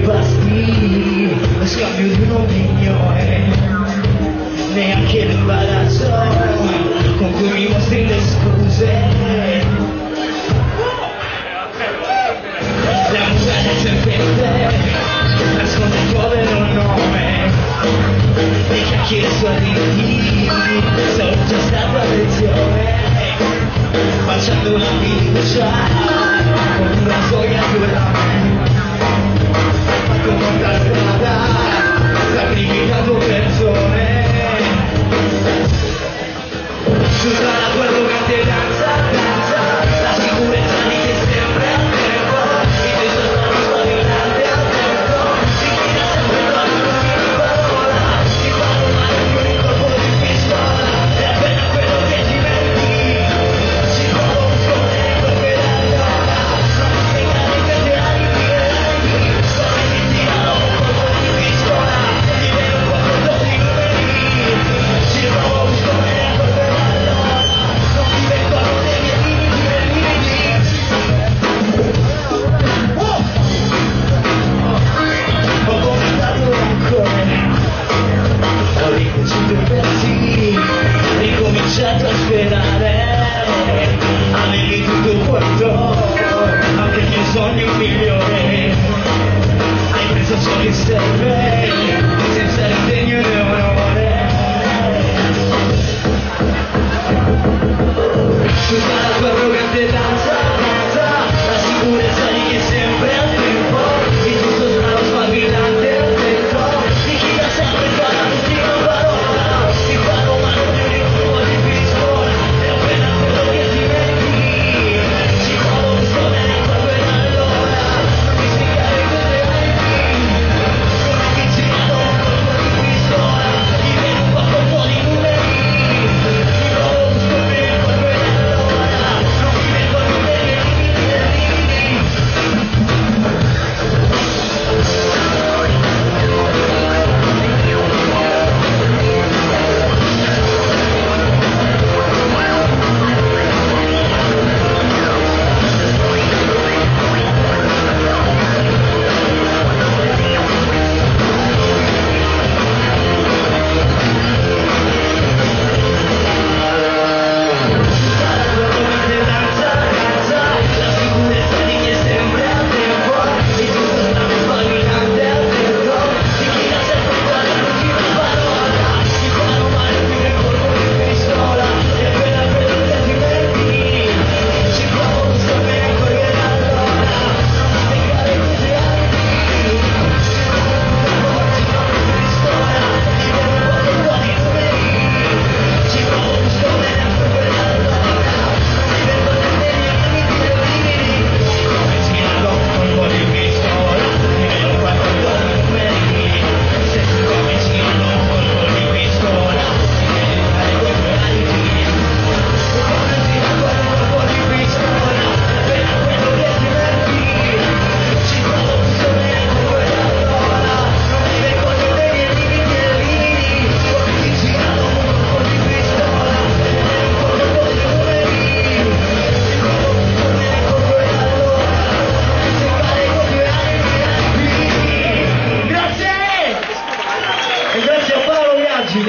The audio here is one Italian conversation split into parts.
basti lo scambio di un opinione eh. neanche l'imbarazzo con cui mi mostri le scuse. La musa del serpente nasconde il tuo vero nome le chiacchiere già saluta stata lezione facendo una fiducia con away. I miss a story still It Seems everything you knew.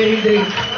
Querida.